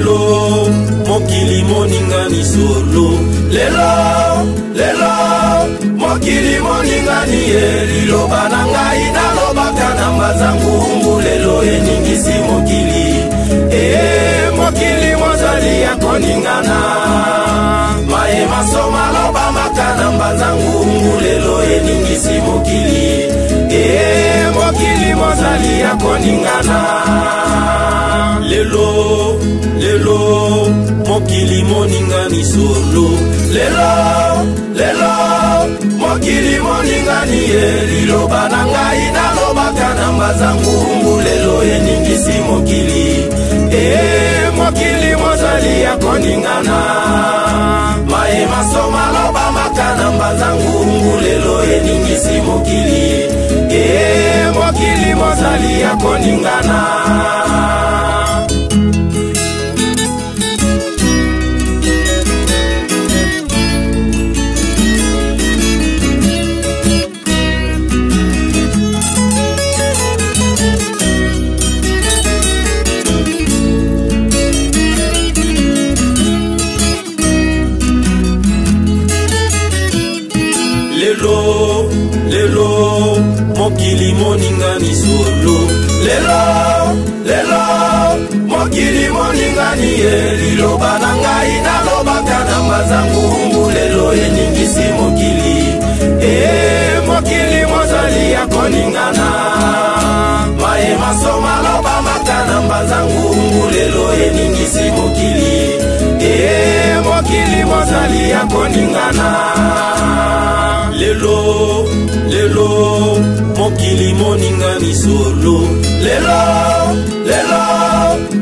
lelo mokili moningani solo lelo lelo mokili moningani ye liloba na ngai nalobaka na mazangungu lelo eningisi mokili ee mokili mozali ya koningana maye maso maloba maka na mbanzangungu lelo eningisi mokili ye mokili mozali ya koningana lelo lelo mokili moningani solo lelo lelo mokili moningani ye liloba na ngai nalobaka na mbazangungu lelo eningisi mokili e mokili mozali ya koningana maye masoma loba maka na mbazangungu lelo eningisi mokili ye mokili mozali ya koningana Lelo mokili moningani solo lelo lelo mokili moningani ye liloba na ngai nalobaka na mazangu lelo eningisi mokili e mokili mozali ya koningana maye masoma lobamaka na mbazangu lelo eningisi mokili e mokili mozali ya koningana lelo lelo mokili moninga misolo lelo lelo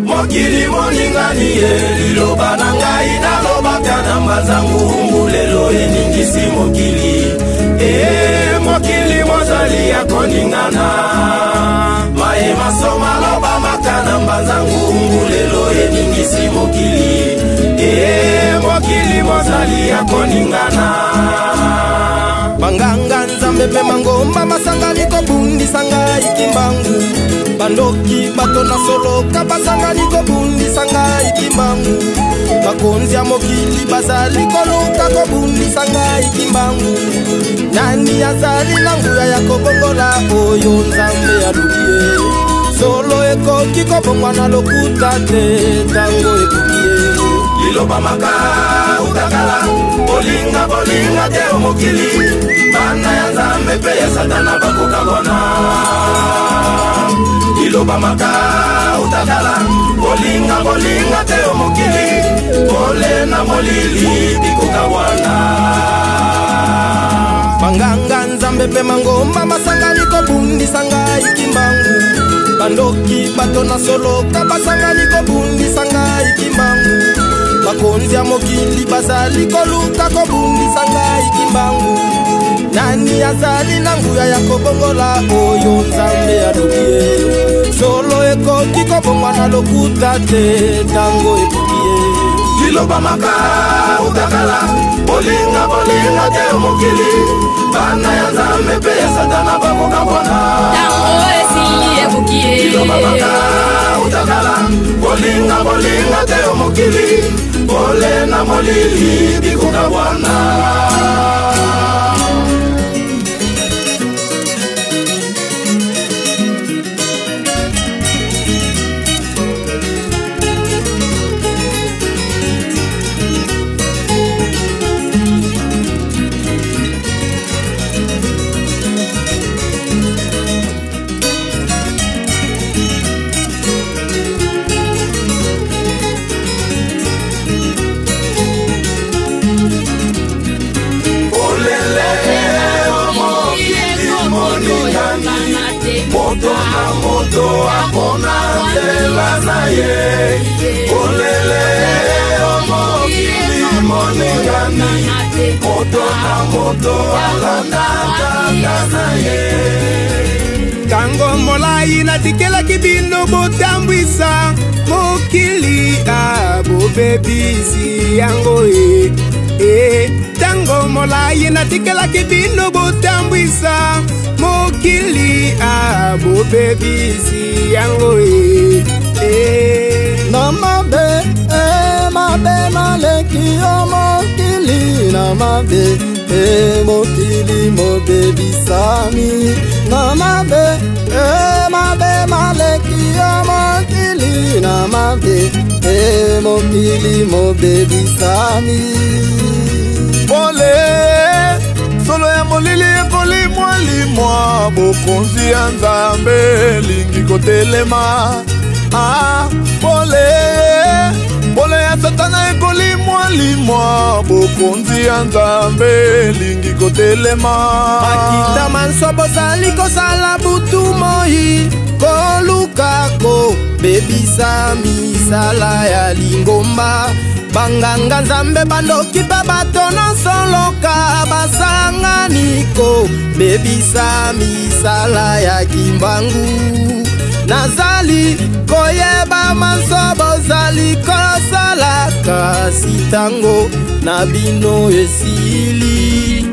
mokili moningani ye liloba na ngai nalobaka na mazangungu lelo eningisi mokili ee eh, mokili mozali ya koningana maye masoma loba maka na mbanzangungu lelo eningisi mokili ee eh, mokili mozali ya koningana banganga memema ngomba basangani kobundisa ngai kimbangu bandoki bato na soloka basangani kobundisa ngai kimbangu bakonzi ya mokili bazali koluka kobundisa ngai kimbangu nani azali na nguya ya kobongola oyo nzambe aluki ye solo ekoki kobongwa na lokuta te ntango ekoki ye liloba makaa kolinga bolinga te omokili bana ya nzambe mpe ya satana bakokakona liloba makautatala kolinga bolinga te omokili kole na molili bikokawana banganga nzambe mpe mangomba masangani kobundisa ngai kimbangu bandoki bato na soloka basangani kobundisa ngai kimbangu bakonzi ya mokili bazali koluka kobungisa ngai kimbangu nani azali na nguya ya kobongola oyo nzambe alobi ye solo ekoki kobongwa na lokuta te ntango ekoki ye liloba maka utakala bolinga bolinga te mokili bana ya nzambe mpe ya satana bakoka mpona ulilibikuna Bwana moto na moto apona nzela na ye polele omokili moningani moto na moto alanda kaka na ye ntango molai natikelaki bino botambwisa mokili abobebisi yango e eh, eh. ntango molai natikelaki bino botambwisa mokili abobebisi yango e. e na mabe e, mabe naleki yo mokili na mabe e, mokili mobebisami na mabe mabe naleki yo mokili na mabe mokili mobebisami pole solo ya molili ekolimwa limwa bokonzi ya nzambe elingi kotelema pole pole ya satana ekolimwa limwa bokonzi ya nzambe elingi kotelema makitama nso bozali kozala butu moi kolukako bebisa misala ya lingomba banganga nzambe bandoki mpe bato nasoloka basangani kobebisa misala ya kimbangu nazali koyeba maso bozali kosala kasi ntango na bino esili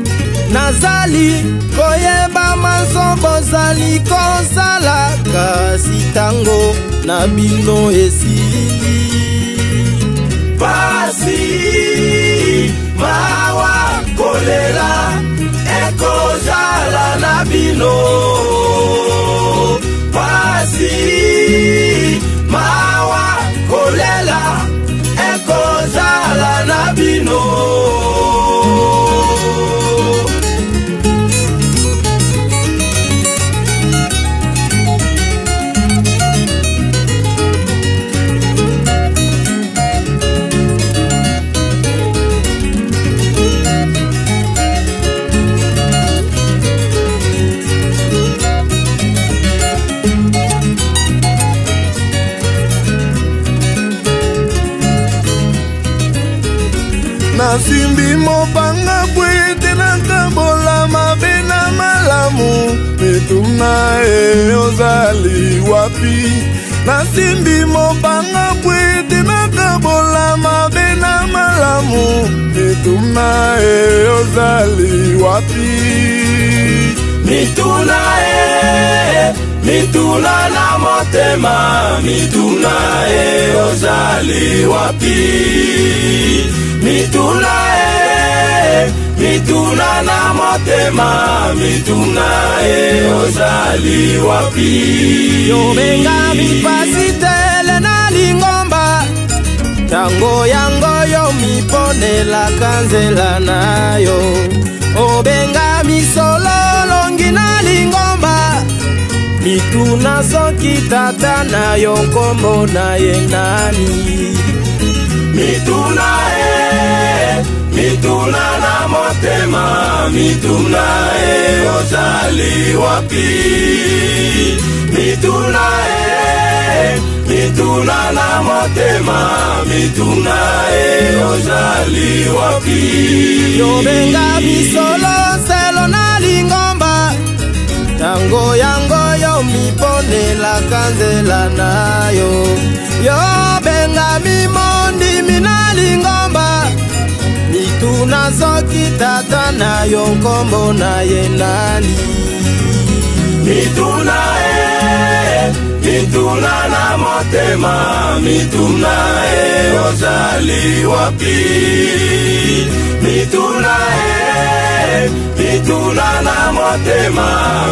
nazali koyeba maso bozali kosala kasi ntango na bino esili pasi mawa kolera ekozala na bino. nasimbi mopanga po ete nakabola mabe na malamu etuna e ozali wapi nasimbi mopanga po ete nakabola mabe na malamu etuna e ozali wapi mituna e mituna na motema mituna e ozali wapi mituna e mituna na motema mituna e ozali wapi yobenga mipasi tele na lingomba ntango yango yo miponelaka nzela na yo tunazokitata nayo nkombo naye nani mituna e mituna na motema mituna e ozali wapi mituna e mituna na motema mituna e ozali wapi yobenga misolo yango yango yo miponelaka nzela na yo yo bengami mondimi na lingomba mituna soki tata na yo nkombo na ye nani mituna e mituna na motema mituna e ozali wapi mituna e mituna na motema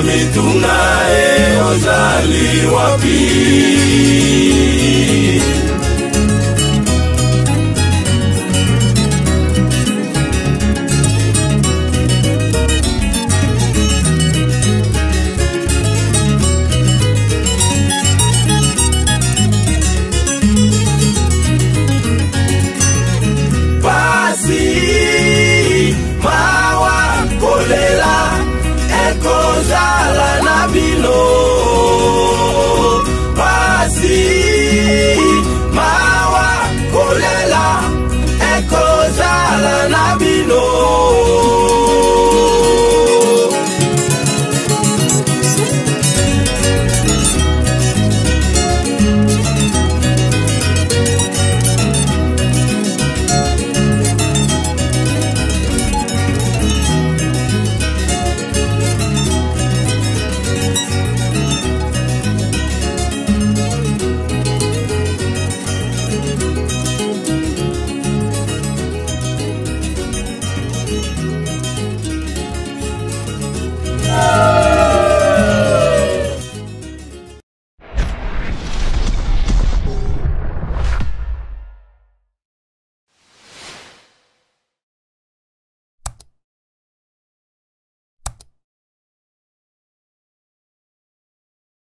mituna e ozali wapi